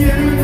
you.